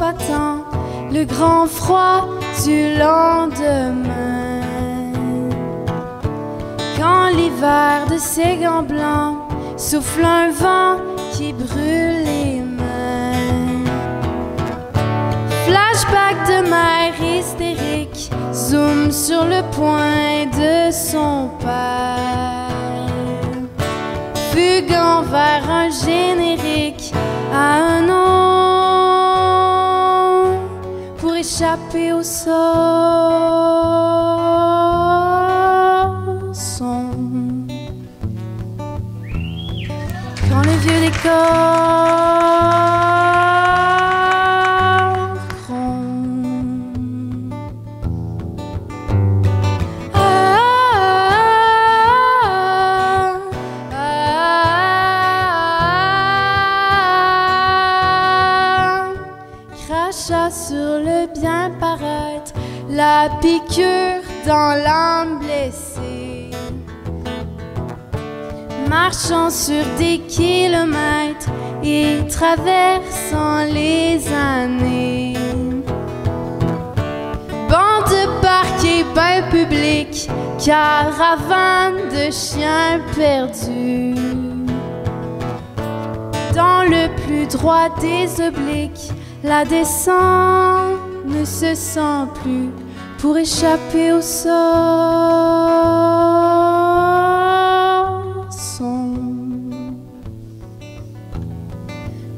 à temps le grand froid du lendemain. Quand l'hiver de ses gants blancs souffle un vent qui brûle les mains. Flashback de mère hystérique, zoom sur le point de son père. Fugant vers un générique à pour échapper la piqûre dans l'âme blessée. Marchant sur des kilomètres et traversant les années. Bande de parquets bains publics, caravane de chiens perdus. Dans le plus droit des obliques, la descente ne se sent plus pour échapper au sort.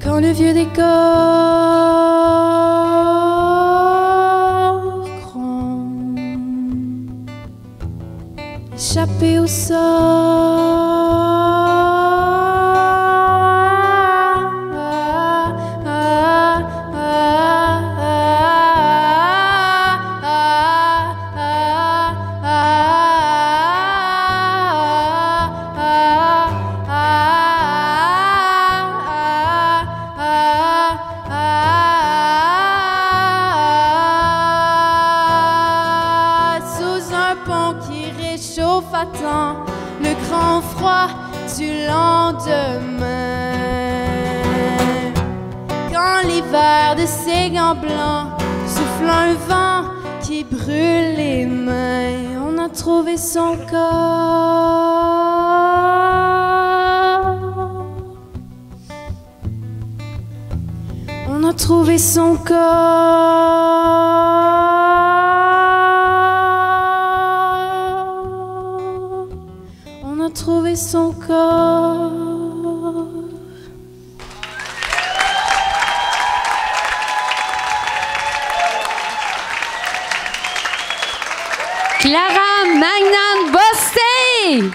Quand le vieux décor gronde, échapper au Sous le grand froid du lendemain. Quand l'hiver de ses gants blancs souffle un vent qui brûle les mains, on a trouvé son corps. On a trouvé son corps. Trouvé son corps. Clara Magnan Bosté!